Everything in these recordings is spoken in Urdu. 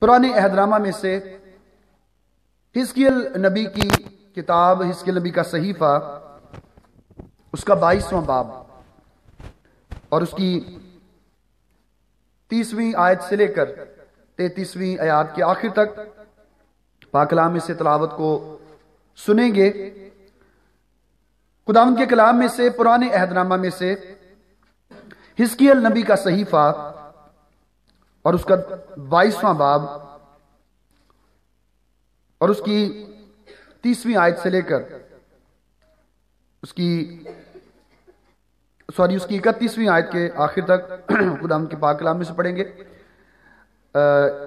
پرانے اہدرامہ میں سے ہسکیل نبی کی کتاب ہسکیل نبی کا صحیفہ، اس کا بائیسواں باب اور اس کی تیسویں آیت سے لے کر تینتیسویں آیات کے آخر تک پاکلام میں سے تلاوت کو سنیں گے۔ خداون کے کلام میں سے، پرانے عہد میں سے ہسکیل نبی کا صحیفہ اور اس کا بائیسواں باب اور اس کی تیسویں آیت سے لے کر اس کی سوری، اس کی اکتیسویں آیت کے آخر تک خدا کے پاک کلام میں سے پڑھیں گے۔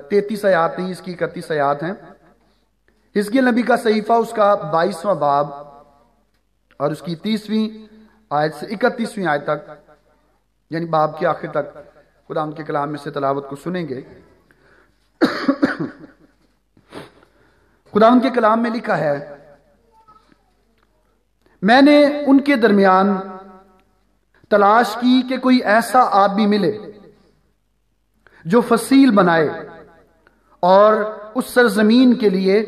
تینتیس آیات نہیں، اس کی اکتیس آیات ہیں۔ ہزگی نبی کا صحیفہ، اس کا بائیسواں باب اور اس کی تیسویں آیت سے اکتیسویں آیت تک یعنی باب کے آخر تک۔ خدا ان کے کلام میں سے تلاوت کو سنیں گے۔ خدا ان کے کلام میں لکھا ہے، میں نے ان کے درمیان تلاش کی کہ کوئی ایسا آدمی ملے جو فصیل بنائے اور اس سرزمین کے لیے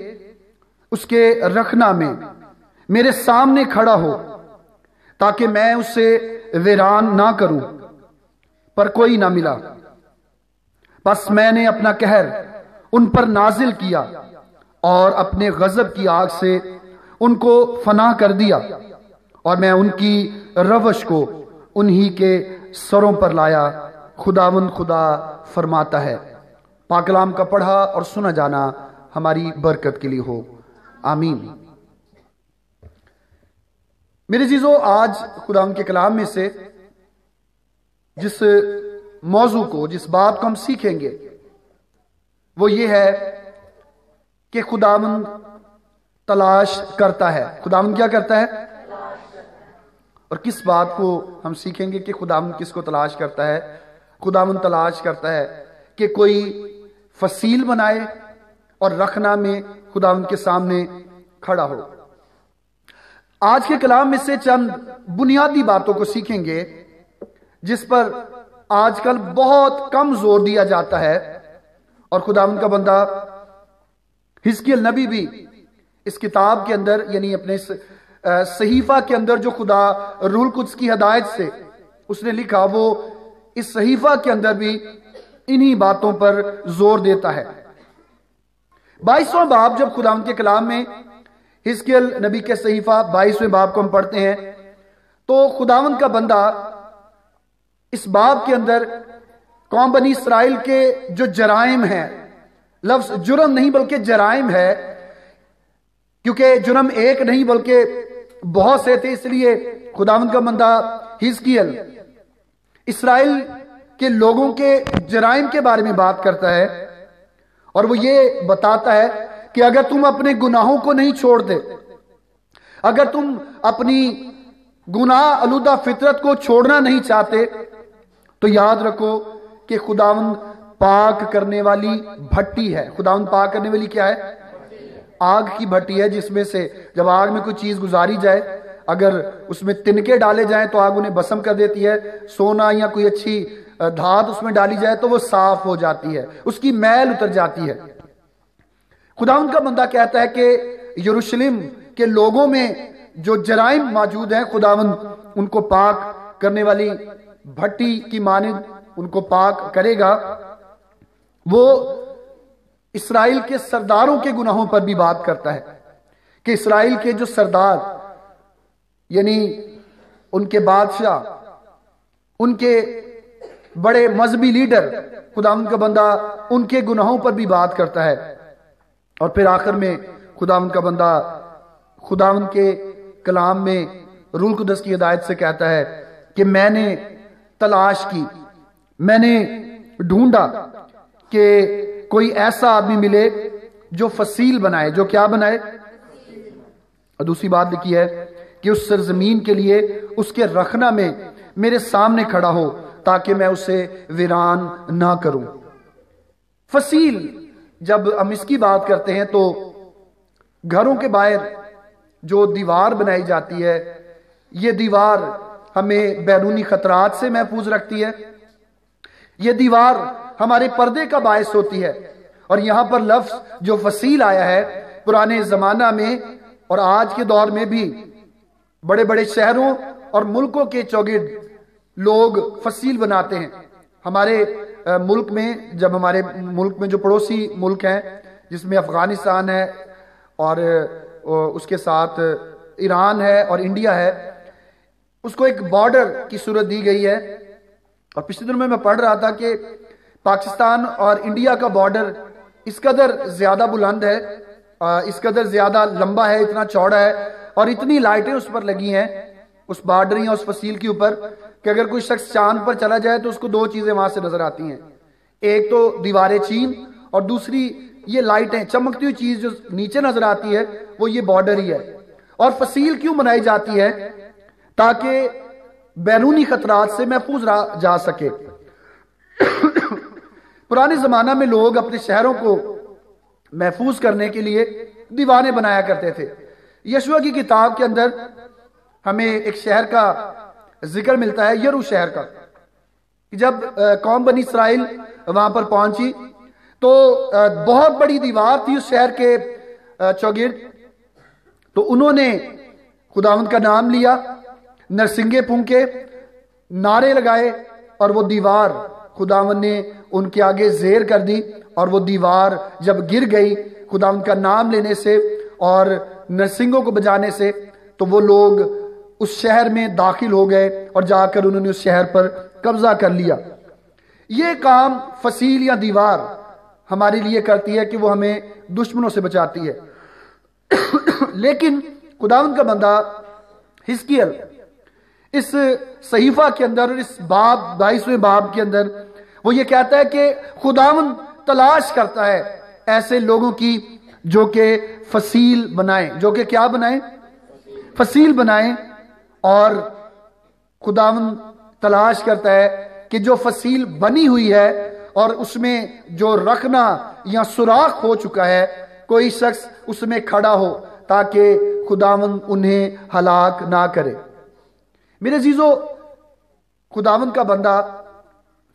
اس کے رکھنا میں میرے سامنے کھڑا ہو تاکہ میں اسے ویران نہ کروں۔ پر کوئی نہ ملا۔ بس میں نے اپنا کہر ان پر نازل کیا اور اپنے غضب کی آگ سے ان کو فنا کر دیا اور میں ان کی روش کو انہی کے سروں پر لایا۔ خداون خدا فرماتا ہے۔ پاکلام کا پڑھا اور سنا جانا ہماری برکت کے لیے ہو۔ آمین۔ میرے جیزو آج خدا ان کے کلام میں سے جس موضوع کو، جس بات کو ہم سیکھیں گے، وہ یہ ہے کہ خداون تلاش کرتا ہے۔ خداون کیا کرتا ہے؟ اور کس بات کو ہم سیکھیں گے کہ خداون کس کو تلاش کرتا ہے؟ خداون تلاش کرتا ہے کہ کوئی فصیل بنائے اور رکھنا میں خداون کے سامنے کھڑا ہو۔ آج کے کلام میں سے چند بنیادی باتوں کو سیکھیں گے۔ جس پر آج کل بہت کم زور دیا جاتا ہے۔ اور خدا ان کا بندہ ہزکی النبی بھی اس کتاب کے اندر یعنی اپنے صحیفہ کے اندر جو خدا رول قدس کی ہدایت سے اس نے لکھا، وہ اس صحیفہ کے اندر بھی انہی باتوں پر زور دیتا ہے۔ بائیسواں باب جب خدا ان کے کلام میں ہزکیل نبی کے صحیفہ بائیسویں باب کو ہم پڑھتے ہیں، تو خداون کا بندہ اس باب کے اندر قوم بنی اسرائیل کے جو جرائم ہیں، لفظ جرم نہیں بلکہ جرائم ہے، کیونکہ جرم ایک نہیں بلکہ بہت سے تھے، اس لیے خداون کا بندہ ہزکیل اسرائیل کے لوگوں کے جرائم کے بارے میں بات کرتا ہے اور وہ یہ بتاتا ہے کہ اگر تم اپنے گناہوں کو نہیں چھوڑتے، اگر تم اپنی گناہ الودہ فطرت کو چھوڑنا نہیں چاہتے تو یاد رکھو کہ خداون پاک کرنے والی بھٹی ہے۔ خداون پاک کرنے والی کیا ہے؟ آگ کی بھٹی ہے جس میں سے جب آگ میں کوئی چیز گزاری جائے، اگر اس میں تنکے ڈالے جائیں تو آگ انہیں بسم کر دیتی ہے، سونا یا کوئی اچھی دھات اس میں ڈالی جائے تو وہ صاف ہو جاتی ہے، اس کی میل اتر جاتی ہے۔ خداون کا بندہ کہتا ہے کہ یروشلم کے لوگوں میں جو جرائم موجود ہیں خداون ان کو پاک کرنے والی بھٹی کی مانند ان کو پاک کرے گا، وہ اسرائیل کے سرداروں کے گناہوں پر بھی بات کرتا ہے کہ اسرائیل کے جو سردار یعنی ان کے بادشاہ، ان کے بڑے مذہبی لیڈر خدا ان کا بندہ ان کے گناہوں پر بھی بات کرتا ہے۔ اور پھر آخر میں خدا ان کا بندہ خدا ان کے کلام میں رول قدس کی ہدایت سے کہتا ہے کہ میں نے تلاش کی۔ میں نے ڈھونڈا کہ کوئی ایسا آدمی ملے جو فصیل بنائے، جو کیا بنائے؟ اور دوسری بات لکھی ہے کہ اس سرزمین کے لیے اس کے رکھنا میں میرے سامنے کھڑا ہو تاکہ میں اسے ویران نہ کروں۔ فصیل، جب ہم اس کی بات کرتے ہیں تو گھروں کے باہر جو دیوار بنائی جاتی ہے، یہ دیوار ہمیں بیرونی خطرات سے محفوظ رکھتی ہے۔ یہ دیوار ہمارے پردے کا باعث ہوتی ہے۔ اور یہاں پر لفظ جو فصیل آیا ہے، پرانے زمانہ میں اور آج کے دور میں بھی بڑے بڑے شہروں اور ملکوں کے چوگرد لوگ فصیل بناتے ہیں۔ ہمارے ملک میں، جب ہمارے ملک میں جو پڑوسی ملک ہیں، جس میں افغانستان ہے اور اس کے ساتھ ایران ہے اور انڈیا ہے اس کو ایک بارڈر کی صورت دی گئی ہے۔ اور پچھلے دنوں میں میں پڑھ رہا تھا کہ پاکستان اور انڈیا کا بارڈر اس قدر زیادہ بلند ہے اس قدر زیادہ لمبا ہے، اتنا چوڑا ہے، اور اتنی لائٹیں اس پر لگی ہیں اس بارڈر یا اس فصیل کے اوپر کہ اگر کوئی شخص چاند پر چلا جائے تو اس کو دو چیزیں وہاں سے نظر آتی ہیں۔ ایک تو دیوار چین اور دوسری یہ لائٹیں، چمکتی ہوئی چیز جو نیچے نظر آتی ہے، وہ یہ بارڈر ہی ہے۔ اور فصیل کیوں بنائی جاتی ہے؟ تاکہ بیرونی خطرات سے محفوظ جا سکے۔ پرانے زمانہ میں لوگ اپنے شہروں کو محفوظ کرنے کے لیے دیوانے بنایا کرتے تھے۔ یشوا کی کتاب کے اندر ہمیں ایک شہر کا ذکر ملتا ہے، یرو شہر کا۔ جب قوم بنی اسرائیل وہاں پر پہنچی تو بہت بڑی دیوار تھی اس شہر کے چوگرد۔ تو انہوں نے خداوند کا نام لیا۔ نرسنگے پھونکے، نعرے لگائے اور وہ دیوار خداون نے ان کے آگے زیر کر دی اور وہ دیوار جب گر گئی خداون کا نام لینے سے اور نرسنگوں کو بجانے سے تو وہ لوگ اس شہر میں داخل ہو گئے اور جا کر انہوں نے اس شہر پر قبضہ کر لیا۔ یہ کام فصیل یا دیوار ہمارے لیے کرتی ہے کہ وہ ہمیں دشمنوں سے بچاتی ہے۔ لیکن خداون کا بندہ ہسکیل اس صحیفہ کے اندر اس باب بائیسویں باب کے اندر وہ یہ کہتا ہے کہ خداون تلاش کرتا ہے ایسے لوگوں کی جو کہ فصیل بنائیں، جو کہ کیا بنائیں؟ فصیل بنائیں اور خداون تلاش کرتا ہے کہ جو فصیل بنی ہوئی ہے اور اس میں جو رکھنا یا سوراخ ہو چکا ہے، کوئی شخص اس میں کھڑا ہو تاکہ خداون انہیں ہلاک نہ کرے۔ میرے عزیزو خداون کا بندہ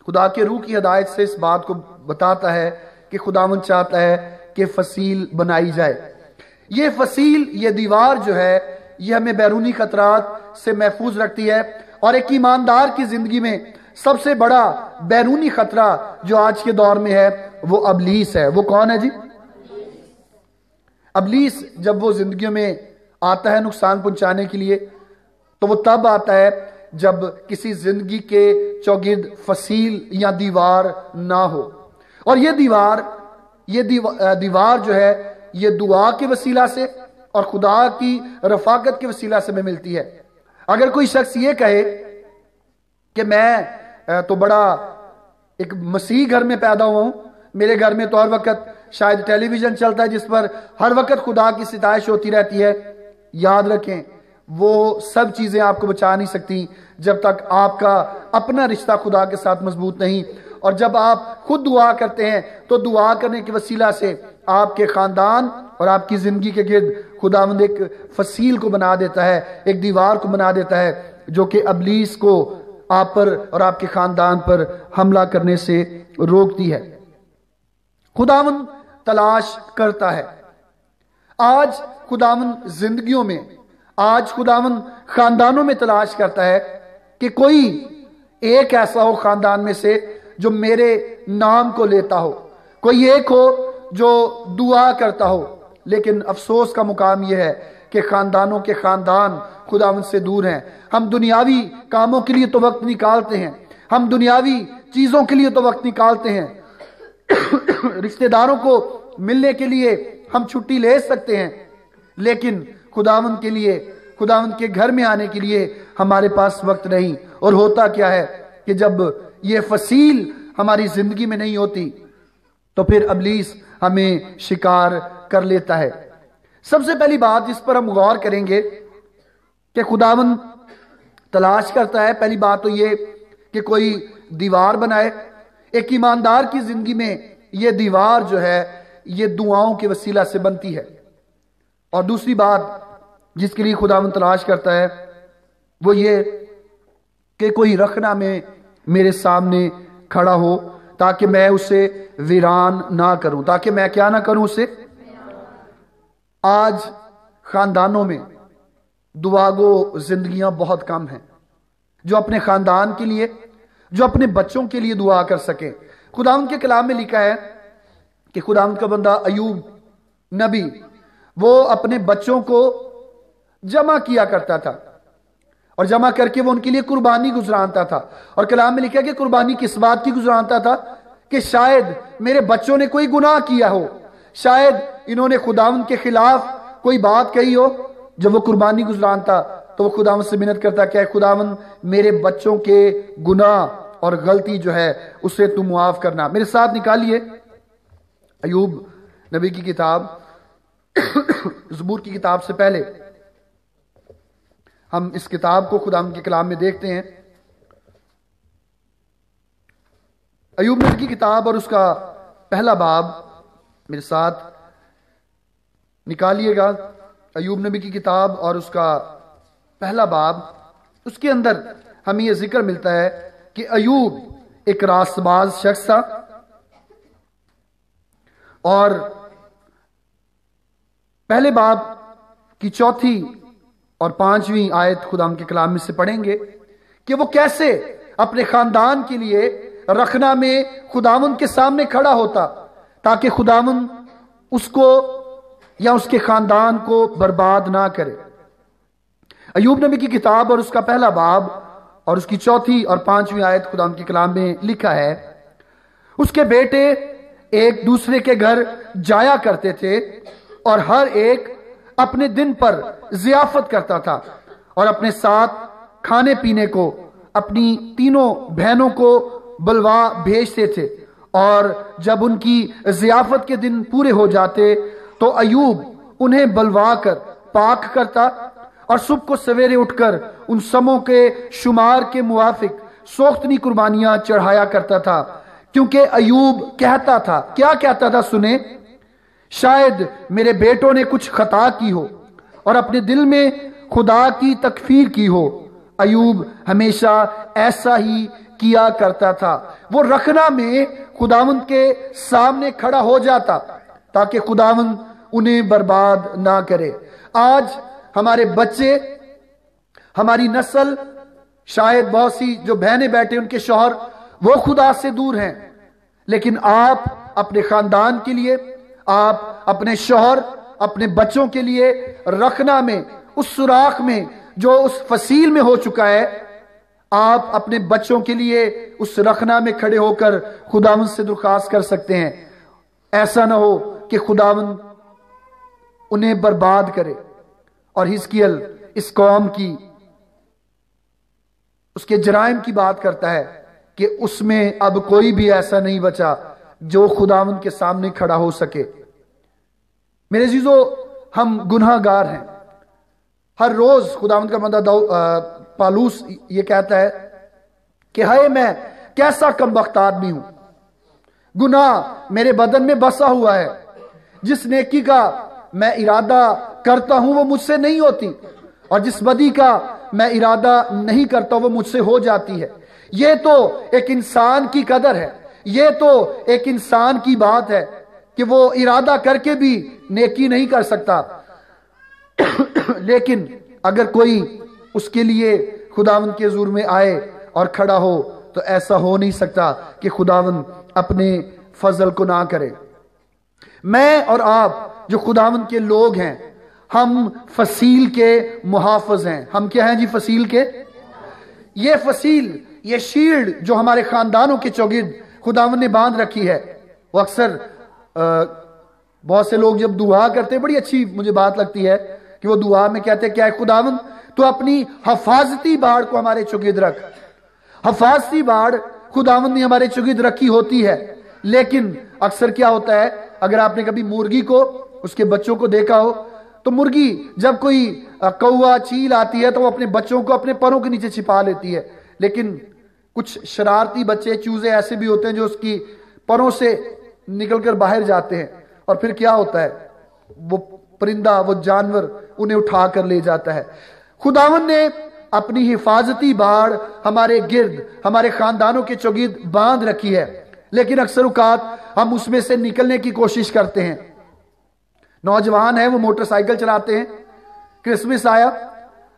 خدا کے روح کی ہدایت سے اس بات کو بتاتا ہے کہ خداون چاہتا ہے کہ فصیل بنائی جائے۔ یہ فصیل، یہ دیوار جو ہے، یہ ہمیں بیرونی خطرات سے محفوظ رکھتی ہے اور ایک ایماندار کی زندگی میں سب سے بڑا بیرونی خطرہ جو آج کے دور میں ہے، وہ ابلیس ہے۔ وہ کون ہے جی؟ ابلیس جب وہ زندگیوں میں آتا ہے نقصان پہنچانے کے لیے تو وہ تب آتا ہے جب کسی زندگی کے چوگرد فصیل یا دیوار نہ ہو۔ اور یہ دیوار یہ دیوار جو ہے، یہ دعا کے وسیلہ سے اور خدا کی رفاقت کے وسیلہ سے میں ملتی ہے۔ اگر کوئی شخص یہ کہے کہ میں تو بڑا ایک مسیح گھر میں پیدا ہوا ہوں۔ میرے گھر میں تو ہر وقت شاید ٹیلی ویژن چلتا ہے جس پر ہر وقت خدا کی ستائش ہوتی رہتی ہے۔ یاد رکھیں وہ سب چیزیں آپ کو بچا نہیں سکتی جب تک آپ کا اپنا رشتہ خدا کے ساتھ مضبوط نہیں۔ اور جب آپ خود دعا کرتے ہیں، تو دعا کرنے کے وسیلہ سے آپ کے خاندان اور آپ کی زندگی کے گرد خدا مند ایک فصیل کو بنا دیتا ہے، ایک دیوار کو بنا دیتا ہے، جو کہ ابلیس کو آپ پر اور آپ کے خاندان پر حملہ کرنے سے روکتی ہے۔ خداون تلاش کرتا ہے۔ آج خداون زندگیوں میں آج خداون خاندانوں میں تلاش کرتا ہے کہ کوئی ایک ایسا ہو خاندان میں سے جو میرے نام کو لیتا ہو، کوئی ایک ہو جو دعا کرتا ہو۔ لیکن افسوس کا مقام یہ ہے کہ خاندانوں کے خاندان خداون سے دور ہیں۔ ہم دنیاوی کاموں کے لیے تو وقت نکالتے ہیں۔ ہم دنیاوی چیزوں کے لیے تو وقت نکالتے ہیں۔ رشتہ داروں کو ملنے کے لیے ہم چھٹی لے سکتے ہیں۔ لیکن خداون کے لیے خداون کے گھر میں آنے کے لیے ہمارے پاس وقت نہیں۔ اور ہوتا کیا ہے کہ جب یہ فصیل ہماری زندگی میں نہیں ہوتی، تو پھر ابلیس ہمیں شکار کر لیتا ہے۔ سب سے پہلی بات جس پر ہم غور کریں گے کہ خداون تلاش کرتا ہے، پہلی بات تو یہ کہ کوئی دیوار بنائے۔ ایک ایماندار کی زندگی میں یہ دیوار جو ہے، یہ دعاؤں کے وسیلہ سے بنتی ہے۔ اور دوسری بات جس کے لیے خداون تلاش کرتا ہے، وہ یہ کہ کوئی رکھنا میں میرے سامنے کھڑا ہو تاکہ میں اسے ویران نہ کروں۔ تاکہ میں کیا نہ کروں اسے؟ آج خاندانوں میں دعا گو زندگیاں بہت کم ہیں۔ جو اپنے خاندان کے لیے، جو اپنے بچوں کے لیے دعا کر سکے خدا ان کے کلام میں لکھا ہے کہ خدا ان کا بندہ ایوب نبی، وہ اپنے بچوں کو جمع کیا کرتا تھا۔ اور جمع کر کے وہ ان کے لیے قربانی گزرانتا تھا۔ اور کلام میں لکھا کہ قربانی کس بات کی گزرانتا تھا؟ کہ شاید میرے بچوں نے کوئی گناہ کیا ہو۔ شاید انہوں نے خداون کے خلاف کوئی بات کہی ہو۔ جب وہ قربانی گزرانتا تو وہ خداون سے منت کرتا کہ خداون میرے بچوں کے گناہ اور غلطی جو ہے، اسے تم معاف کرنا۔ میرے ساتھ نکالیے۔ ایوب، نبی کی کتاب، زبور کی کتاب سے پہلے۔ ہم اس کتاب کو خدا کے کلام میں دیکھتے ہیں۔ ایوب نبی کی کتاب اور اس کا پہلا باب میرے ساتھ نکالیے گا۔ ایوب نبی کی کتاب اور اس کا پہلا باب۔ اس کے اندر ہمیں یہ ذکر ملتا ہے کہ ایوب ایک راست باز شخص تھا اور پہلے باب کی چوتھی اور پانچویں آیت خدا کے کلام میں سے پڑھیں گے کہ وہ کیسے اپنے خاندان کے لیے رکھنا میں خداون کے سامنے کھڑا ہوتا تاکہ خداون اس کو یا اس کے خاندان کو برباد نہ کرے۔ ایوب نبی کی کتاب اور اس کا پہلا باب اور اس کی چوتھی اور پانچویں آیت خدا کے کلام میں لکھا ہے۔ اس کے بیٹے ایک دوسرے کے گھر جایا کرتے تھے اور ہر ایک اپنے دن پر ضیافت کرتا تھا اور اپنے ساتھ کھانے پینے کو، اپنی تینوں بہنوں کو بلوا بھیجتے تھے۔ اور جب ان کی ضیافت کے دن پورے ہو جاتے، تو ایوب انہیں بلوا کر پاک کرتا اور صبح کو سویرے اٹھ کر ان سموں کے شمار کے موافق سوختنی قربانیاں چڑھایا کرتا تھا۔ کیونکہ ایوب کہتا تھا، کیا کہتا تھا سنیں؟ شاید میرے بیٹوں نے کچھ خطا کی ہو اور اپنے دل میں خدا کی تکفیر کی ہو۔ ایوب ہمیشہ ایسا ہی کیا کرتا تھا۔ وہ رکھنا میں خداوند کے سامنے کھڑا ہو جاتا تاکہ خداوند انہیں برباد نہ کرے۔ آج ہمارے بچے، ہماری نسل، شاید بہت سی جو بہنیں بیٹھے ان کے شوہر، وہ خدا سے دور ہیں۔ لیکن آپ اپنے خاندان کے لیے آپ اپنے شوہر، اپنے بچوں کے لیے رکھنا میں، اس سوراخ میں جو اس فصیل میں ہو چکا ہے، آپ اپنے بچوں کے لیے اس رکھنا میں کھڑے ہو کر خداون سے درخواست کر سکتے ہیں۔ ایسا نہ ہو کہ خداون انہیں برباد کرے اور ہسکیل اس قوم کی، اس کے جرائم کی بات کرتا ہے کہ اس میں اب کوئی بھی ایسا نہیں بچا جو خداون کے سامنے کھڑا ہو سکے۔ میرے عزیزو، ہم گناہ گار ہیں۔ ہر روز خداون کا مدد پالوس یہ کہتا ہے کہ ہائے میں کیسا کم وقت آدمی ہوں۔ گناہ میرے بدن میں بسا ہوا ہے۔ جس نیکی کا میں ارادہ کرتا ہوں وہ مجھ سے نہیں ہوتی، اور جس بدی کا میں ارادہ نہیں کرتا وہ مجھ سے ہو جاتی ہے۔ یہ تو ایک انسان کی قدر ہے۔ یہ تو ایک انسان کی بات ہے۔ کہ وہ ارادہ کر کے بھی نیکی نہیں کر سکتا۔ لیکن اگر کوئی اس کے لیے خداون کے زور میں آئے اور کھڑا ہو تو ایسا ہو نہیں سکتا کہ خداون اپنے فضل کو نہ کرے۔ میں اور آپ جو خداون کے لوگ ہیں، ہم فصیل کے محافظ ہیں۔ ہم کیا ہیں جی فصیل کے؟ یہ فصیل، یہ شیلڈ جو ہمارے خاندانوں کے چوگرد خداون نے باندھ رکھی ہے، وہ اکثر بہت سے لوگ جب دعا کرتے ہیں، بڑی اچھی مجھے بات لگتی ہے کہ وہ دعا میں کہتے ہیں، کیا خداون تو اپنی حفاظتی باڑ کو ہمارے چگد رکھ. حفاظتی باڑ خداون نے ہمارے چگد رکھی ہوتی ہے، لیکن اکثر کیا ہوتا ہے، اگر آپ نے کبھی مرغی کو، اس کے بچوں کو دیکھا ہو، تو مرغی جب کوئی کوا چیل آتی ہے، تو وہ اپنے بچوں کو اپنے پروں کے نیچے چھپا لیتی ہے۔ لیکن کچھ شرارتی بچے، چوزے ایسے بھی ہوتے ہیں جو اس کی پروں سے نکل کر باہر جاتے ہیں۔ اور پھر کیا ہوتا ہے؟ وہ پرندہ، وہ جانور انہیں اٹھا کر لے جاتا ہے۔ خداون نے اپنی حفاظتی باڑ، ہمارے گرد، ہمارے خاندانوں کے چوگید باندھ رکھی ہے۔ لیکن اکثر اوقات ہم اس میں سے نکلنے کی کوشش کرتے ہیں۔ نوجوان ہیں، وہ موٹر سائیکل چلاتے ہیں۔ کرسمس آیا،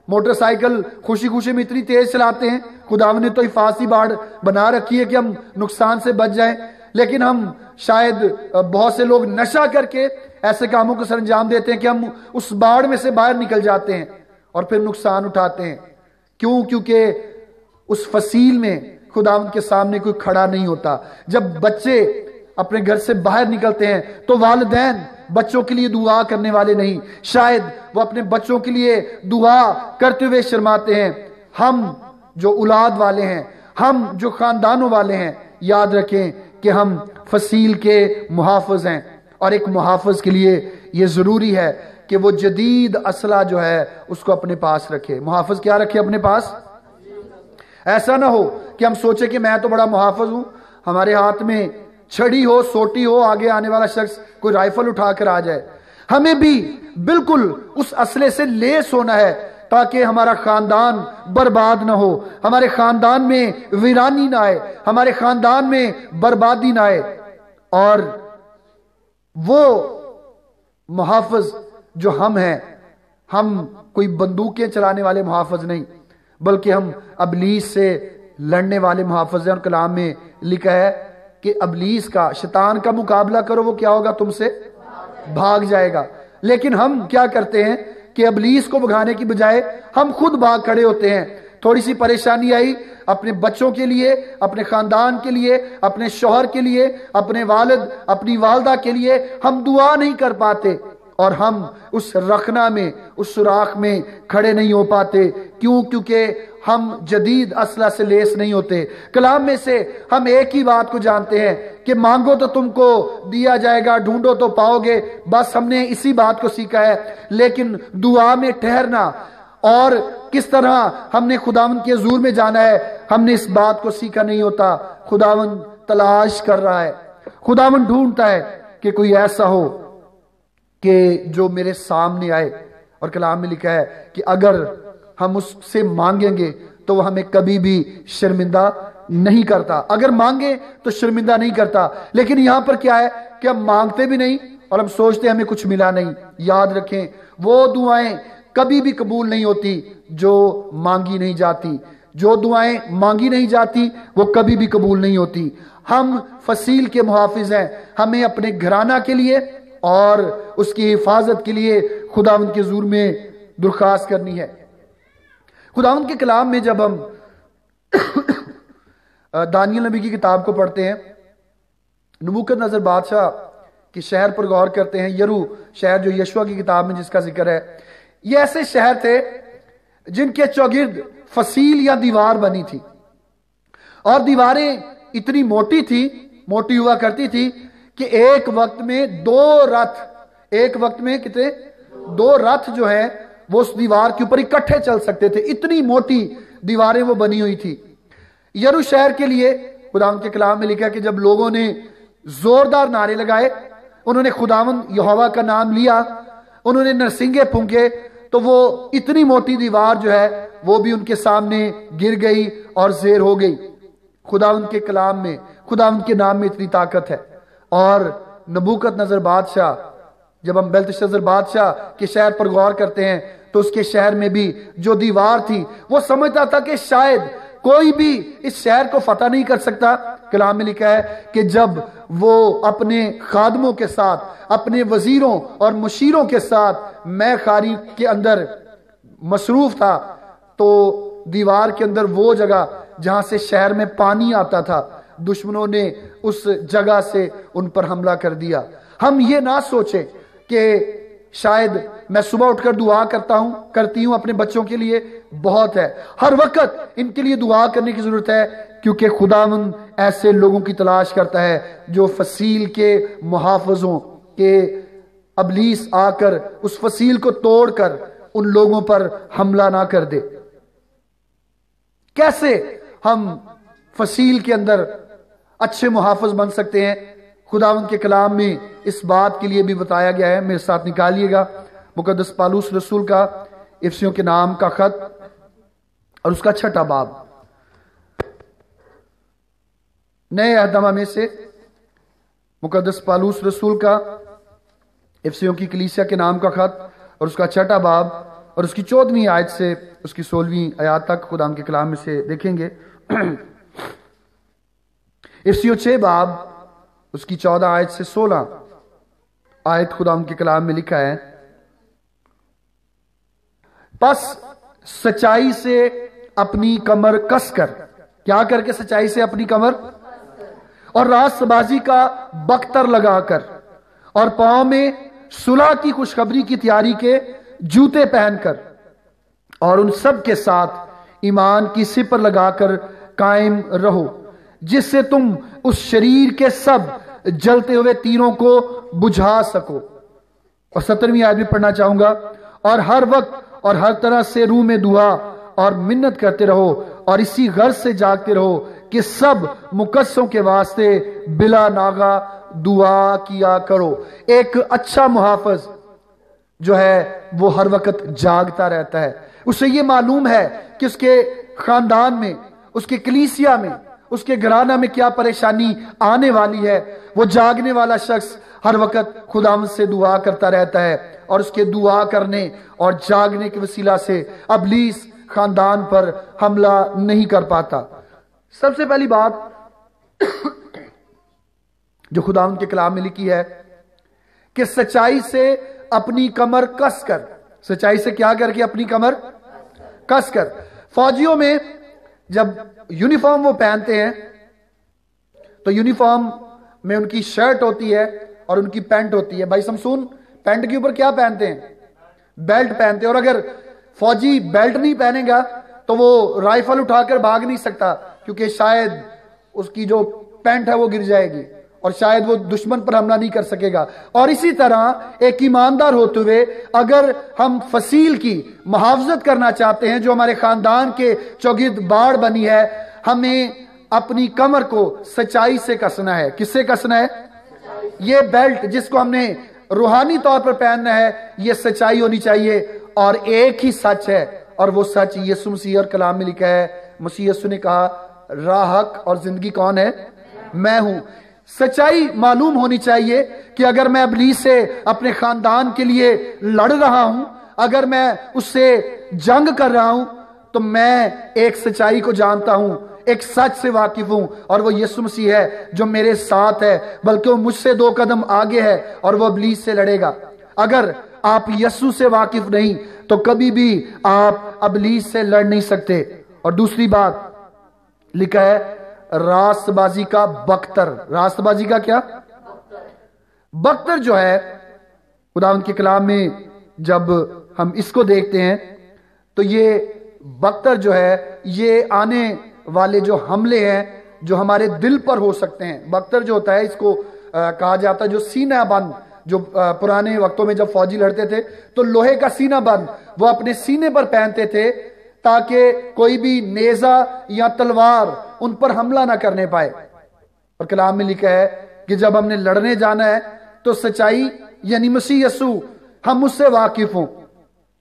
موٹر سائیکل خوشی خوشی میں اتنی تیز چلاتے ہیں۔ خدا نے تو حفاظتی باڑ بنا رکھی ہے کہ ہم نقصان سے بچ جائیں۔ لیکن ہم شاید بہت سے لوگ نشہ کر کے ایسے کاموں کو سر انجام دیتے ہیں کہ ہم اس باڑ میں سے باہر نکل جاتے ہیں اور پھر نقصان اٹھاتے ہیں۔ کیوں؟ کیونکہ اس فصیل میں خدا ان کے سامنے کوئی کھڑا نہیں ہوتا۔ جب بچے اپنے گھر سے باہر نکلتے ہیں تو والدین بچوں کے لیے دعا کرنے والے نہیں۔ شاید وہ اپنے بچوں کے لیے دعا کرتے ہوئے شرماتے ہیں۔ ہم جو اولاد والے ہیں، ہم جو خاندانوں والے ہیں، یاد رکھیں کہ ہم فصیل کے محافظ ہیں۔ اور ایک محافظ کے لیے یہ ضروری ہے کہ وہ جدید اسلحہ جو ہے اس کو اپنے پاس رکھے۔ محافظ کیا رکھے اپنے پاس؟ ایسا نہ ہو کہ ہم سوچے کہ میں تو بڑا محافظ ہوں، ہمارے ہاتھ میں چھڑی ہو، سوٹی ہو، آگے آنے والا شخص کوئی رائفل اٹھا کر آ جائے۔ ہمیں بھی بالکل اس اسلحے سے لیس ہونا ہے تاکہ ہمارا خاندان برباد نہ ہو، ہمارے خاندان میں ویرانی نہ آئے، ہمارے خاندان میں بربادی نہ آئے۔ اور وہ محافظ جو ہم ہیں، ہم کوئی بندوقیں چلانے والے محافظ نہیں، بلکہ ہم ابلیس سے لڑنے والے محافظ ہیں۔ اور کلام میں لکھا ہے کہ ابلیس کا، شیطان کا مقابلہ کرو، وہ کیا ہوگا تم سے؟ بھاگ جائے گا۔ لیکن ہم کیا کرتے ہیں؟ کہ ابلیس کو بگانے کی بجائے ہم خود بھاگ کھڑے ہوتے ہیں۔ تھوڑی سی پریشانی آئی اپنے بچوں کے لیے، اپنے خاندان کے لیے، اپنے شوہر کے لیے، اپنے والد، اپنی والدہ کے لیے۔ ہم دعا نہیں کر پاتے۔ اور ہم اس رکھنا میں، اس سوراخ میں کھڑے نہیں ہو پاتے۔ کیوں؟ کیونکہ ہم جدید اسلحہ سے لیس نہیں ہوتے۔ کلام میں سے ہم ایک ہی بات کو جانتے ہیں کہ مانگو تو تم کو، دیا جائے گا، ڈھونڈو تو پاؤ گے۔ بس ہم نے اسی بات کو سیکھا ہے۔ لیکن دعا میں ٹھہرنا اور کس طرح ہم نے خداون کے زور میں جانا ہے، ہم نے اس بات کو سیکھا نہیں ہوتا۔ خداون تلاش کر رہا ہے۔ خداون ڈھونڈتا ہے کہ کوئی ایسا ہو۔ کہ جو میرے سامنے آئے اور کلام میں لکھا ہے کہ اگر ہم اس سے مانگیں گے تو وہ ہمیں کبھی بھی شرمندہ نہیں کرتا۔ اگر مانگے تو شرمندہ نہیں کرتا۔ لیکن یہاں پر کیا ہے کہ ہم مانگتے بھی نہیں اور ہم سوچتے ہمیں کچھ ملا نہیں۔ یاد رکھیں، وہ دعائیں کبھی بھی قبول نہیں ہوتی جو مانگی نہیں جاتی۔ جو دعائیں مانگی نہیں جاتی، وہ کبھی بھی قبول نہیں ہوتی۔ ہم فصیل کے محافظ ہیں۔ ہمیں اپنے گھرانہ کے لیے اور اس کی حفاظت کے لیے خدا ان کے زور میں درخواست کرنی ہے۔ خدا ان کے کلام میں جب ہم دانیل نبی کی کتاب کو پڑھتے ہیں نبوکت نظر بادشاہ کے شہر پر غور کرتے ہیں، یرو شہر جو یشوا کی کتاب میں جس کا ذکر ہے، یہ ایسے شہر تھے جن کے چوگرد فصیل یا دیوار بنی تھی۔ اور دیواریں اتنی موٹی تھی موٹی ہوا کرتی تھی کہ ایک وقت میں دو رتھ، ایک وقت میں کتنے؟ دو رتھ جو ہے وہ اس دیوار کے اوپر اکٹھے چل سکتے تھے۔ اتنی موٹی دیواریں وہ بنی ہوئی تھی یرو شہر کے لیے خداون کے کلام میں لکھا کہ جب لوگوں نے زوردار نعرے لگائے، انہوں نے خداون یہوا کا نام لیا، انہوں نے نرسنگے پھونکے، تو وہ اتنی موٹی دیوار جو ہے، وہ بھی ان کے سامنے گر گئی اور زیر ہو گئی۔ خداون کے کلام میں خداون کے نام میں اتنی طاقت ہے۔ اور نبوکت نظر بادشاہ، جب ہم بلت نظر بادشاہ کے شہر پر غور کرتے ہیں، تو اس کے شہر میں بھی جو دیوار تھی، وہ سمجھتا تھا کہ شاید کوئی بھی اس شہر کو فتح نہیں کر سکتا۔ کلام میں لکھا ہے کہ جب وہ اپنے خادموں کے ساتھ، اپنے وزیروں اور مشیروں کے ساتھ میں خاری کے اندر مصروف تھا، تو دیوار کے اندر وہ جگہ جہاں سے شہر میں پانی آتا تھا۔ دشمنوں نے اس جگہ سے ان پر حملہ کر دیا۔ ہم یہ نہ سوچیں کہ شاید میں صبح اٹھ کر دعا کرتا ہوں، کرتی ہوں اپنے بچوں کے لیے۔ بہت ہے۔ ہر وقت ان کے لیے دعا کرنے کی ضرورت ہے، کیونکہ خدا من ایسے لوگوں کی تلاش کرتا ہے جو فصیل کے محافظوں کے ابلیس آ کر اس فصیل کو توڑ کر ان لوگوں پر حملہ نہ کر دے۔ کیسے ہم فصیل کے اندر اچھے محافظ بن سکتے ہیں۔ خدا ان کے کلام میں اس بات کے لیے بھی بتایا گیا ہے، میرے ساتھ نکالیے گا۔ مقدس پالوس رسول کا افسیوں کے نام کا خط اور اس کا چھٹا باب۔ نئے اہدامہ میں سے مقدس پالوس رسول کا افسیوں کی کلیسیا کے نام کا خط اور اس کا چھٹا باب اور اس کی چودویں آیت سے اس کی سولہویں آیات تک خدا کے کلام میں سے دیکھیں گے۔ افسیوں چھ باب اس کی چودہ آیت سے سولہ آیت خدا کے کلام میں لکھا ہے پس سچائی سے اپنی کمر کس کر کیا کر کے سچائی سے اپنی کمر اور راست بازی کا بختر لگا کر اور پاؤں میں صلح کی خوشخبری کی تیاری کے جوتے پہن کر اور ان سب کے ساتھ ایمان کی سپر لگا کر قائم رہو جس سے تم اس شریر کے سب جلتے ہوئے تیروں کو بجھا سکو۔ اور سترویں آدمی پڑھنا چاہوں گا۔ اور ہر وقت اور ہر طرح سے روح میں دعا اور منت کرتے رہو اور اسی غرض سے جاگتے رہو کہ سب مقصوں کے واسطے بلا ناغا دعا کیا کرو۔ ایک اچھا محافظ جو ہے وہ ہر وقت جاگتا رہتا ہے۔ اسے یہ معلوم ہے کہ اس کے خاندان میں، اس کے کلیسیا میں اس کے گرانہ میں کیا پریشانی آنے والی ہے؟ وہ جاگنے والا شخص ہر وقت خدا سے دعا کرتا رہتا ہے اور اس کے دعا کرنے اور جاگنے کے وسیلہ سے ابلیس خاندان پر حملہ نہیں کر پاتا۔ سب سے پہلی بات جو خدا ان کے کلام میں لکھی ہے کہ سچائی سے اپنی کمر کس کر۔ سچائی سے کیا کر کے اپنی کمر؟ کس کر۔ فوجیوں میں جب یونیفارم وہ پہنتے ہیں، تو یونیفارم میں ان کی شرٹ ہوتی ہے اور ان کی پینٹ ہوتی ہے۔ بھائی سمسون، پینٹ کے اوپر کیا پہنتے ہیں؟ بیلٹ پہنتے ہیں۔ اور اگر فوجی بیلٹ نہیں پہنے گا، تو وہ رائفل اٹھا کر بھاگ نہیں سکتا، کیونکہ شاید اس کی جو پینٹ ہے وہ گر جائے گی۔ اور شاید وہ دشمن پر حملہ نہیں کر سکے گا۔ اور اسی طرح ایک ایماندار ہوتے ہوئے اگر ہم فصیل کی محافظت کرنا چاہتے ہیں، جو ہمارے خاندان کے چوگد باڑ بنی ہے، ہمیں اپنی کمر کو سچائی سے کسنا ہے۔ کس سے کسنا ہے؟ یہ بیلٹ جس کو ہم نے روحانی طور پر پہننا ہے، یہ سچائی ہونی چاہیے۔ اور ایک ہی سچ ہے، اور وہ سچ یسو مسیح اور کلام میں لکھا ہے۔ مسیح یسو نے کہا، راحق اور زندگی کون ہے؟ میں ہوں۔ سچائی معلوم ہونی چاہیے کہ اگر میں ابلیس سے اپنے خاندان کے لیے لڑ رہا ہوں، اگر میں اس سے جنگ کر رہا ہوں، تو میں ایک سچائی کو جانتا ہوں، ایک سچ سے واقف ہوں۔ اور وہ یسو مسیح ہے جو میرے ساتھ ہے، بلکہ وہ مجھ سے دو قدم آگے ہے اور وہ ابلیس سے لڑے گا۔ اگر آپ یسو سے واقف نہیں، تو کبھی بھی آپ ابلیس سے لڑ نہیں سکتے۔ اور دوسری بات لکھا ہے راست بازی کا بختر. راست بازی کا کیا؟ بختر جو ہے خدا ان کے کلام میں جب ہم اس کو دیکھتے ہیں، تو یہ بختر جو ہے، یہ آنے والے جو حملے ہیں، جو ہمارے دل پر ہو سکتے ہیں. بختر جو ہوتا ہے، اس کو کہا جاتا ہے جو سینہ بند، جو پرانے وقتوں میں جب فوجی لڑتے تھے، تو لوہے کا سینہ بند، وہ اپنے سینے پر پہنتے تھے تاکہ کوئی بھی نیزہ یا تلوار ان پر حملہ نہ کرنے پائے۔ اور کلام میں لکھا ہے کہ جب ہم نے لڑنے جانا ہے تو سچائی یعنی مسیح یسو، ہم اس سے واقف ہوں۔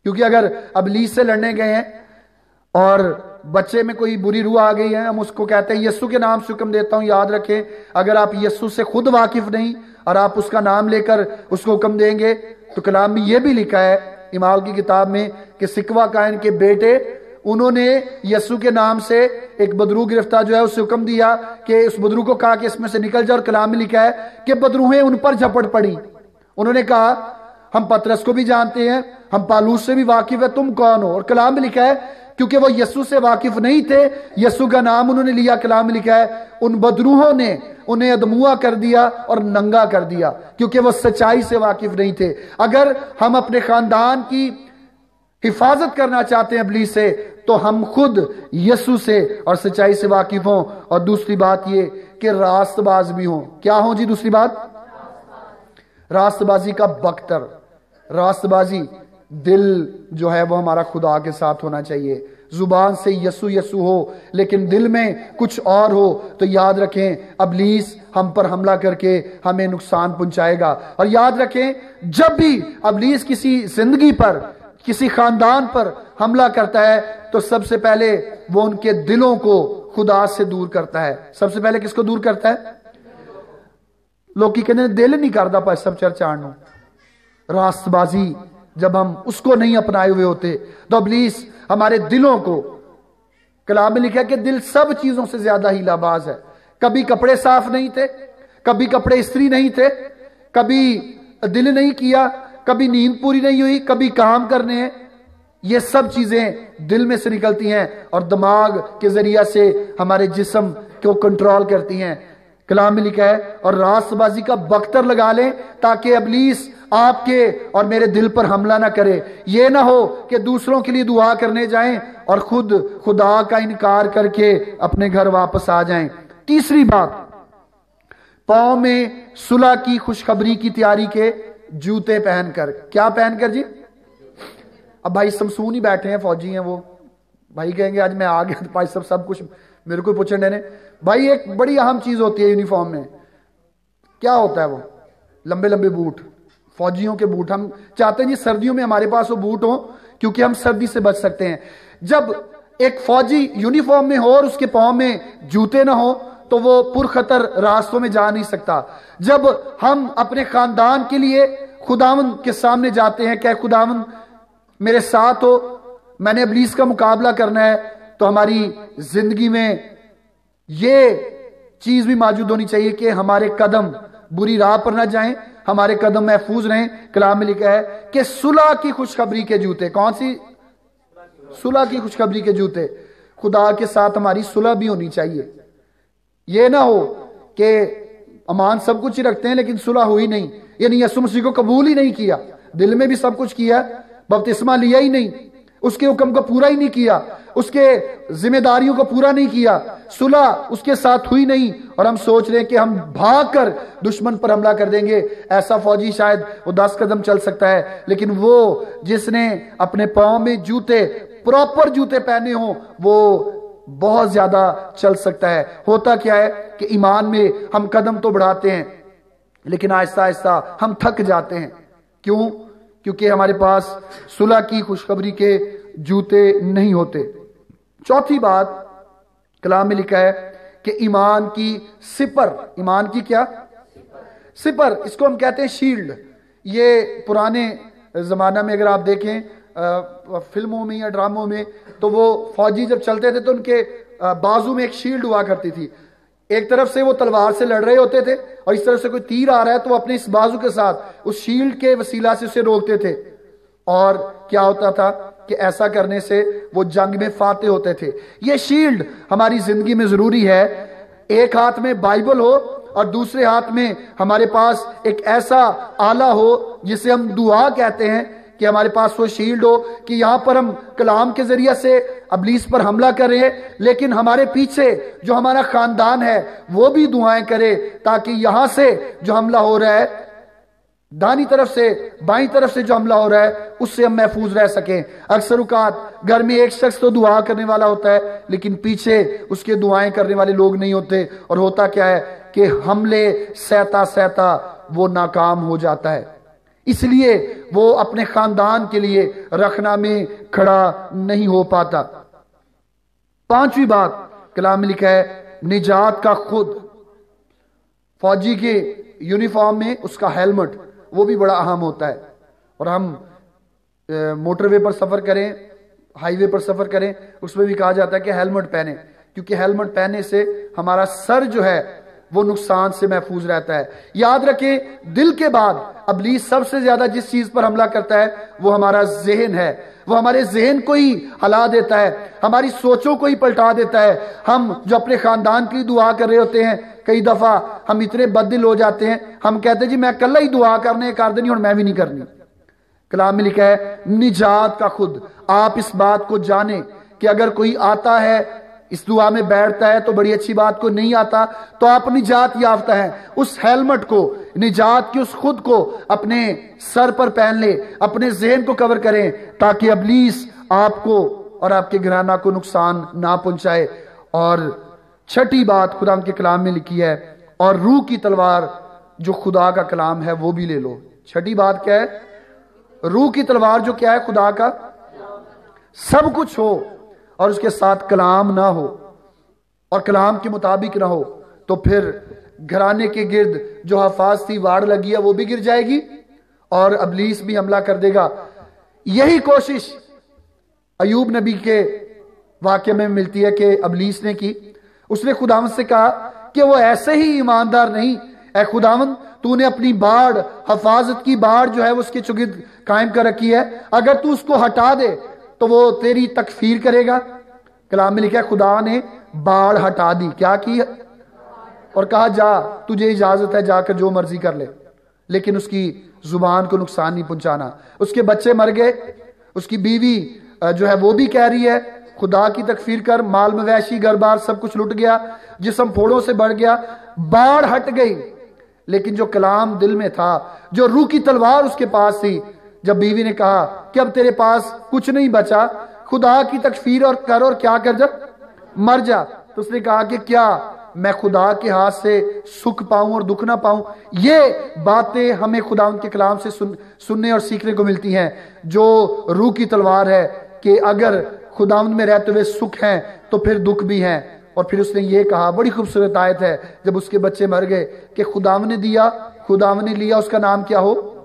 کیونکہ اگر ابلیس سے لڑنے گئے ہیں اور بچے میں کوئی بری روح آ گئی ہے، ہم اس کو کہتے ہیں، یسو کے نام سے حکم دیتا ہوں، یاد رکھیں، اگر آپ یسو سے خود واقف نہیں اور آپ اس کا نام لے کر اس کو حکم دیں گے، تو کلام میں یہ بھی لکھا ہے امال کی کتاب میں، کہ سکوا کائن کے بیٹے انہوں نے یسو کے نام سے ایک بدرو گرفتہ جو ہے اسے حکم دیا کہ اس بدرو کو کہا کہ اس میں سے نکل جائے اور کلام میں لکھا ہے کہ بدروہیں ان پر جھپٹ پڑی۔ انہوں نے کہا، ہم پترس کو بھی جانتے ہیں، ہم پالوس سے بھی واقف ہے تم کون ہو؟ اور کلام میں لکھا ہے، کیونکہ وہ یسو سے واقف نہیں تھے یسو کا نام انہوں نے لیا، کلام میں لکھا ہے، ان بدروہوں نے انہیں ادموا کر دیا اور ننگا کر دیا، کیونکہ وہ سچائی سے واقف نہیں تھے۔ اگر ہم اپنے خاندان کی حفاظت کرنا چاہتے ہیں ابلی سے، تو ہم خود یسو سے اور سچائی سے واقف ہوں۔ اور دوسری بات یہ کہ راست باز بھی ہوں۔ کیا ہوں جی دوسری بات؟ راست بازی کا بختر راست بازی دل جو ہے وہ ہمارا خدا کے ساتھ ہونا چاہیے۔ زبان سے یسو یسو ہو، لیکن دل میں کچھ اور ہو، تو یاد رکھیں ابلیس ہم پر حملہ کر کے ہمیں نقصان پہنچائے گا۔ اور یاد رکھیں، جب بھی ابلیس کسی زندگی پر کسی خاندان پر حملہ کرتا ہے تو سب سے پہلے وہ ان کے دلوں کو خدا سے دور کرتا ہے۔ سب سے پہلے کس کو دور کرتا ہے؟ لوگ کی کہنے دل نہیں کرتا پا سب چرچا راست بازی جب ہم اس کو نہیں اپنائے ہوئے ہوتے تو ابلیس ہمارے دلوں کو کلام میں لکھا کہ دل سب چیزوں سے زیادہ ہیلا باز ہے۔ کبھی کپڑے صاف نہیں تھے، کبھی کپڑے استری نہیں تھے، کبھی دل نہیں کیا کبھی نیند پوری نہیں ہوئی، کبھی کام کرنے۔ ہیں یہ سب چیزیں دل میں سے نکلتی ہیں اور دماغ کے ذریعہ سے ہمارے جسم کو کنٹرول کرتی ہیں۔ کلام میں لکھا ہے، اور راست بازی کا بختر لگا لیں تاکہ ابلیس آپ کے اور میرے دل پر حملہ نہ کرے۔ یہ نہ ہو کہ دوسروں کے لیے دعا کرنے جائیں اور خود خدا کا انکار کر کے اپنے گھر واپس آ جائیں۔ تیسری بات، پاؤں میں صلح کی خوشخبری کی تیاری کے جوتے پہن کر۔ کیا پہن کر جی؟ اب بھائی سمسون ہی بیٹھے ہیں، فوجی ہیں وہ۔ بھائی کہیں گے، آج میں آ گیا بھائی سب سب کچھ میرے کو پوچھنے دینے بھائی ایک بڑی اہم چیز ہوتی ہے یونیفارم میں۔ کیا ہوتا ہے وہ؟ لمبے لمبے بوٹ۔ فوجیوں کے بوٹ۔ ہم چاہتے ہیں جی سردیوں میں ہمارے پاس وہ بوٹ ہوں، کیونکہ ہم سردی سے بچ سکتے ہیں۔ جب ایک فوجی یونیفارم میں ہو اور اس کے پاؤں میں جوتے نہ ہو تو وہ پر خطر راستوں میں جا نہیں سکتا۔ جب ہم اپنے خاندان کے لیے خداون کے سامنے جاتے ہیں کہ خداون میرے ساتھ ہو، میں نے ابلیس کا مقابلہ کرنا ہے، تو ہماری زندگی میں یہ چیز بھی موجود ہونی چاہیے کہ ہمارے قدم بری راہ پر نہ جائیں، ہمارے قدم محفوظ رہیں۔ کلام میں لکھا ہے کہ صلح کی خوشخبری کے جوتے، کون سی؟ صلح کی خوشخبری کے جوتے۔ خدا کے ساتھ ہماری صلح بھی ہونی چاہیے۔ یہ نہ ہو کہ امان سب کچھ ہی رکھتے ہیں لیکن صلح ہوئی نہیں۔ یعنی یسو مسیح کو قبول ہی نہیں کیا۔ دل میں بھی سب کچھ کیا بپتسمہ لیا ہی نہیں۔ اس کے حکم کو پورا ہی نہیں کیا۔ اس کے ذمہ داریوں کو پورا نہیں کیا۔ صلح اس کے ساتھ ہوئی نہیں۔ اور ہم سوچ رہے ہیں کہ ہم بھاگ کر دشمن پر حملہ کر دیں گے۔ ایسا فوجی شاید وہ دس قدم چل سکتا ہے۔ لیکن وہ جس نے اپنے پاؤں میں جوتے پراپر جوتے پہنے ہوں، وہ بہت زیادہ چل سکتا ہے۔ ہوتا کیا ہے کہ ایمان میں ہم قدم تو بڑھاتے ہیں، لیکن آہستہ آہستہ ہم تھک جاتے ہیں۔ کیوں؟ کیونکہ ہمارے پاس صلح کی خوشخبری کے جوتے نہیں ہوتے۔ چوتھی بات کلام میں لکھا ہے کہ ایمان کی سپر ایمان کی کیا؟ سپر اس کو ہم کہتے ہیں شیلڈ۔ یہ پرانے زمانہ میں اگر آپ دیکھیں فلموں میں یا ڈراموں میں، تو وہ فوجی جب چلتے تھے تو ان کے بازو میں ایک شیلڈ ہوا کرتی تھی۔ ایک طرف سے وہ تلوار سے لڑ رہے ہوتے تھے اور اس طرف سے کوئی تیر آ رہا ہے تو وہ اپنے اس بازو کے ساتھ، اس شیلڈ کے وسیلہ سے اسے روکتے تھے۔ اور کیا ہوتا تھا کہ ایسا کرنے سے وہ جنگ میں فاتح ہوتے تھے۔ یہ شیلڈ ہماری زندگی میں ضروری ہے۔ ایک ہاتھ میں بائبل ہو اور دوسرے ہاتھ میں ہمارے پاس ایک ایسا آلہ ہو جسے ہم دعا کہتے ہیں۔ کہ ہمارے پاس وہ شیلڈ ہو کہ یہاں پر ہم کلام کے ذریعہ سے ابلیس پر حملہ کر رہے ہیں لیکن ہمارے پیچھے جو ہمارا خاندان ہے، وہ بھی دعائیں کرے تاکہ یہاں سے جو حملہ ہو رہا ہے، دانی طرف سے، بائیں طرف سے جو حملہ ہو رہا ہے، اس سے ہم محفوظ رہ سکیں۔ اکثر اوقات گھر میں ایک شخص تو دعا کرنے والا ہوتا ہے، لیکن پیچھے اس کے دعائیں کرنے والے لوگ نہیں ہوتے۔ اور ہوتا کیا ہے کہ حملے سہتا سہتا وہ ناکام ہو جاتا ہے۔ اس لیے وہ اپنے خاندان کے لیے رکھنا میں کھڑا نہیں ہو پاتا۔ پانچویں بات کلام لکھا ہے، نجات کا خود۔ فوجی کے یونیفارم میں اس کا ہیلمٹ، وہ بھی بڑا اہم ہوتا ہے۔ اور ہم موٹر وے پر سفر کریں، ہائی وے پر سفر کریں، اس میں بھی کہا جاتا ہے کہ ہیلمٹ پہنے کیونکہ ہیلمٹ پہننے سے ہمارا سر جو ہے وہ نقصان سے محفوظ رہتا ہے۔ یاد رکھیں، دل کے بعد ابلیس سب سے زیادہ جس چیز پر حملہ کرتا ہے، وہ ہمارا ذہن ہے۔ وہ ہمارے ذہن کو ہی ہلا دیتا ہے۔ ہماری سوچوں کو ہی پلٹا دیتا ہے۔ ہم جو اپنے خاندان کی دعا کر رہے ہوتے ہیں، کئی دفعہ ہم اتنے بدل ہو جاتے ہیں۔ ہم کہتے ہیں جی میں کل ہی دعا کرنے کر دینی اور میں بھی نہیں کرنی۔ کلام میں لکھا ہے، نجات کا خود۔ آپ اس بات کو جانیں کہ اگر کوئی آتا ہے اس دعا میں بیٹھتا ہے تو بڑی اچھی بات کو نہیں آتا، تو آپ نجات یافتہ ہیں، اس ہیلمٹ کو یعنی نجات کی اس خود کو اپنے سر پر پہن لے، اپنے ذہن کو کور کریں تاکہ ابلیس آپ کو اور آپ کے گھرانہ کو نقصان نہ پہنچائے۔ اور چھٹی بات خدا کے کلام میں لکھی ہے، اور روح کی تلوار جو خدا کا کلام ہے وہ بھی لے لو۔ چھٹی بات کیا ہے؟ روح کی تلوار جو کیا ہے خدا کا؟ سب کچھ ہو۔ اور اس کے ساتھ کلام نہ ہو اور کلام کے مطابق نہ ہو تو پھر گھرانے کے گرد جو حفاظ تھی، واڑ لگی ہے، وہ بھی گر جائے گی اور ابلیس بھی حملہ کر دے گا۔ یہی کوشش ایوب نبی کے واقعے میں ملتی ہے کہ ابلیس نے کی۔ اس نے خداون سے کہا کہ وہ ایسے ہی ایماندار نہیں۔ اے خداون تو نے اپنی باڑ، حفاظت کی باڑ جو ہے اس کے چگد قائم کر رکھی ہے۔ اگر تو اس کو ہٹا دے تو وہ تیری تکفیر کرے گا۔ کلام میں لکھا خدا نے باڑ ہٹا دی۔ کیا کی؟ اور کہا، جا، تجھے اجازت ہے، جا کر جو مرضی کر لے۔ لیکن اس کی زبان کو نقصان نہیں پہنچانا۔ اس کے بچے مر گئے۔ اس کی بیوی جو ہے، وہ بھی کہہ رہی ہے، خدا کی تکفیر کر، مال مویشی، گھر بار، سب کچھ لٹ گیا۔ جسم پھوڑوں سے بڑھ گیا۔ باڑ ہٹ گئی۔ لیکن جو کلام دل میں تھا، جو روح کی تلوار اس کے پاس تھی جب بیوی نے کہا کہ اب تیرے پاس کچھ نہیں بچا، خدا کی تکفیر اور کر، اور کیا کر جا مر جا۔ تو اس نے کہا کہ کیا؟ میں خدا کے ہاتھ سے سکھ پاؤں اور دکھ نہ پاؤں۔ یہ باتیں ہمیں خدا ان کے کلام سے سن، سننے اور سیکھنے کو ملتی ہیں۔ جو روح کی تلوار ہے کہ اگر خدا میں رہتے ہوئے سکھ ہیں، تو پھر دکھ بھی ہیں۔ اور پھر اس نے یہ کہا، بڑی خوبصورت آیت ہے۔ جب اس کے بچے مر گئے کہ خدا نے دیا خدا نے لیا، اس کا نام کیا ہو؟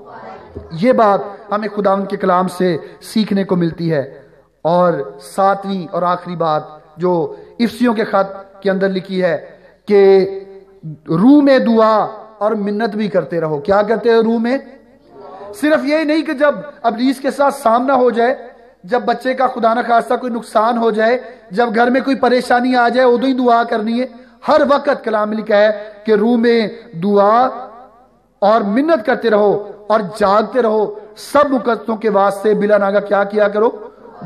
یہ بات ہمیں خدا کے کلام سے سیکھنے کو ملتی ہے۔ اور ساتویں اور آخری بات جو افسیوں کے خط کے اندر لکھی ہے کہ روح میں دعا اور منت بھی کرتے رہو۔ کیا کرتے ہیں روح میں؟ صرف یہ نہیں کہ جب ابلیس کے ساتھ سامنا ہو جائے، جب بچے کا خدا نہ خاصہ کوئی نقصان ہو جائے، جب گھر میں کوئی پریشانی آ جائے ادو ہی دعا کرنی ہے۔ ہر وقت کلام لکھا ہے کہ روح میں دعا اور منت کرتے رہو اور جاگتے رہو۔ سب مقدسوں کے واسطے بلا ناگا کیا کیا کرو؟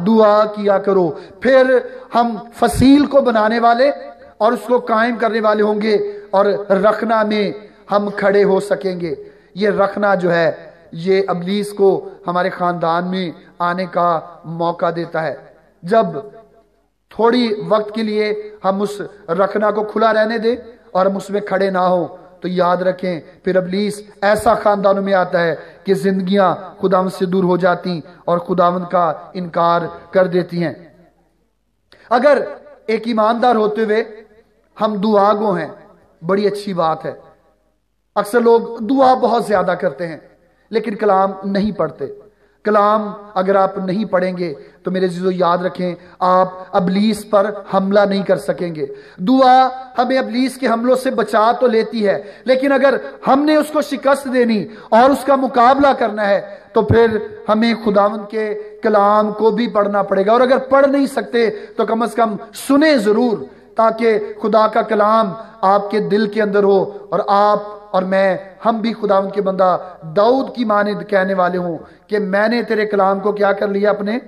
دعا کیا کرو۔ پھر ہم فصیل کو بنانے والے اور اس کو قائم کرنے والے ہوں گے اور رکھنا میں ہم کھڑے ہو سکیں گے۔ یہ رکھنا جو ہے، یہ ابلیس کو ہمارے خاندان میں آنے کا موقع دیتا ہے۔ جب تھوڑی وقت کے لیے ہم اس رکھنا کو کھلا رہنے دیں اور ہم اس میں کھڑے نہ ہوں تو یاد رکھیں، پھر ابلیس ایسا خاندانوں میں آتا ہے کہ زندگیاں خداون سے دور ہو جاتی اور خداون کا انکار کر دیتی ہیں۔ اگر ایک ایماندار ہوتے ہوئے ہم دعا گو ہیں، بڑی اچھی بات ہے۔ اکثر لوگ دعا بہت زیادہ کرتے ہیں، لیکن کلام نہیں پڑھتے۔ کلام اگر آپ نہیں پڑھیں گے تو میرے جیزو یاد رکھیں، آپ ابلیس پر حملہ نہیں کر سکیں گے۔ دعا ہمیں ابلیس کے حملوں سے بچا تو لیتی ہے، لیکن اگر ہم نے اس کو شکست دینی اور اس کا مقابلہ کرنا ہے، تو پھر ہمیں خداون کے کلام کو بھی پڑھنا پڑے گا۔ اور اگر پڑھ نہیں سکتے تو کم از کم سنیں ضرور، تاکہ خدا کا کلام آپ کے دل کے اندر ہو اور آپ اور میں ہم بھی خدا ان کے بندہ دعود کی مانند کہنے والے ہوں کہ میں نے تیرے کلام کو کیا کر لیا اپنے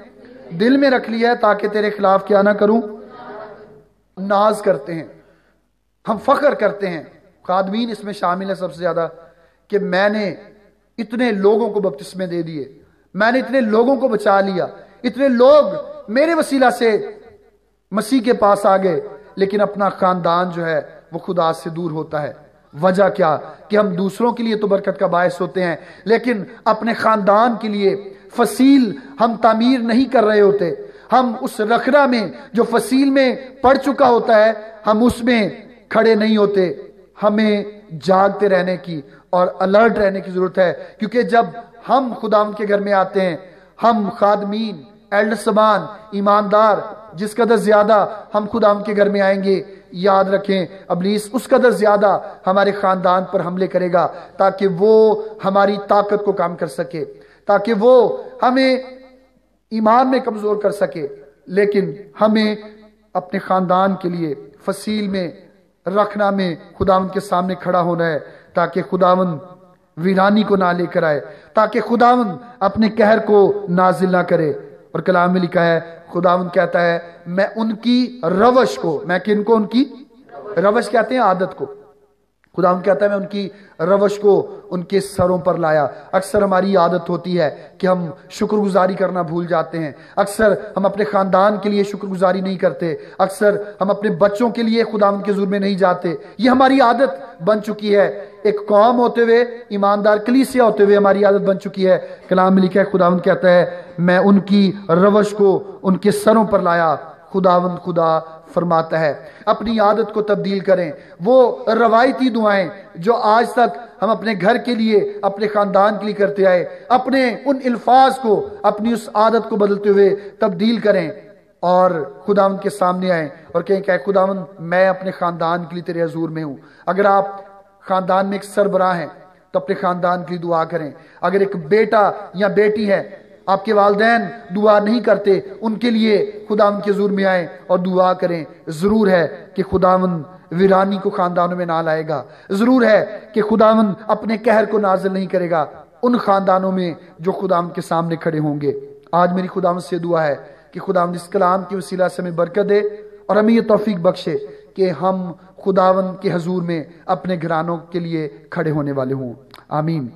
دل میں رکھ لیا ہے تاکہ تیرے خلاف کیا نہ کروں؟ ناز کرتے ہیں۔ ہم فخر کرتے ہیں۔ خادمین اس میں شامل ہے سب سے زیادہ کہ میں نے اتنے لوگوں کو بپتسمے دے دیے۔ میں نے اتنے لوگوں کو بچا لیا۔ اتنے لوگ میرے وسیلہ سے مسیح کے پاس آ گئے۔ لیکن اپنا خاندان جو ہے وہ خدا سے دور ہوتا ہے۔ وجہ کیا؟ کہ ہم دوسروں کے لیے تو برکت کا باعث ہوتے ہیں، لیکن اپنے خاندان کے لیے فصیل ہم تعمیر نہیں کر رہے ہوتے۔ ہم اس رکھنا میں جو فصیل میں پڑ چکا ہوتا ہے، ہم اس میں کھڑے نہیں ہوتے۔ ہمیں جاگتے رہنے کی اور الرٹ رہنے کی ضرورت ہے، کیونکہ جب ہم خدا کے گھر میں آتے ہیں، ہم خادمین ایلڈ سبان ایماندار، جس قدر زیادہ ہم خدا کے گھر میں آئیں گے یاد رکھیں، ابلیس اس قدر زیادہ ہمارے خاندان پر حملے کرے گا تاکہ وہ ہماری طاقت کو کام کر سکے، تاکہ وہ ہمیں ایمان میں کمزور کر سکے، لیکن ہمیں اپنے خاندان کے لیے فصیل میں، رکھنا میں خداون کے سامنے کھڑا ہونا ہے، تاکہ خداون ویرانی کو نہ لے کر آئے، تاکہ خداون اپنے قہر کو نازل نہ کرے۔ اور کلام میں لکھا ہے خداون کہتا ہے، میں ان کی روش کو، میں کن کو؟ ان کی روش کہتے ہیں، عادت کو۔ خدا کہتا ہے، میں ان کی روش کو ان کے سروں پر لایا۔ اکثر ہماری عادت ہوتی ہے کہ ہم شکر گزاری کرنا بھول جاتے ہیں۔ اکثر ہم اپنے خاندان کے لیے شکر گزاری نہیں کرتے۔ اکثر ہم اپنے بچوں کے لیے خدا ان کے ظلم میں نہیں جاتے۔ یہ ہماری عادت بن چکی ہے۔ ایک قوم ہوتے ہوئے، ایماندار کلیسیا ہوتے ہوئے ہماری عادت بن چکی ہے۔ کلام میں لکھا ہے خدا کہتا ہے میں ان کی روش کو ان کے سروں پر لایا۔ خداوند خدا فرماتا ہے۔ اپنی عادت کو تبدیل کریں۔ وہ روایتی دعائیں جو آج تک ہم اپنے گھر کے لیے، اپنے خاندان کے لیے کرتے آئے، اپنے ان الفاظ کو، اپنی اس عادت کو بدلتے ہوئے تبدیل کریں اور خداون کے سامنے آئیں اور کہیں کہ خداون میں اپنے خاندان کے لیے تیرے حضور میں ہوں۔ اگر آپ خاندان میں ایک سربراہ ہیں، تو اپنے خاندان کے لیے دعا کریں۔ اگر ایک بیٹا یا بیٹی ہے آپ کے والدین دعا نہیں کرتے، ان کے لیے خداون کے حضور میں آئیں اور دعا کریں۔ ضرور ہے کہ خداون ویرانی کو خاندانوں میں نہ لائے گا۔ ضرور ہے کہ خداون اپنے قہر کو نازل نہیں کرے گا۔ ان خاندانوں میں جو خداون کے سامنے کھڑے ہوں گے۔ آج میری خداون سے دعا ہے کہ خداون اس کلام کی وسیلہ سے ہمیں برکت دے اور ہمیں یہ توفیق بخشے کہ ہم خداون کے حضور میں اپنے گھرانوں کے لیے کھڑے ہونے والے ہوں۔ آمین۔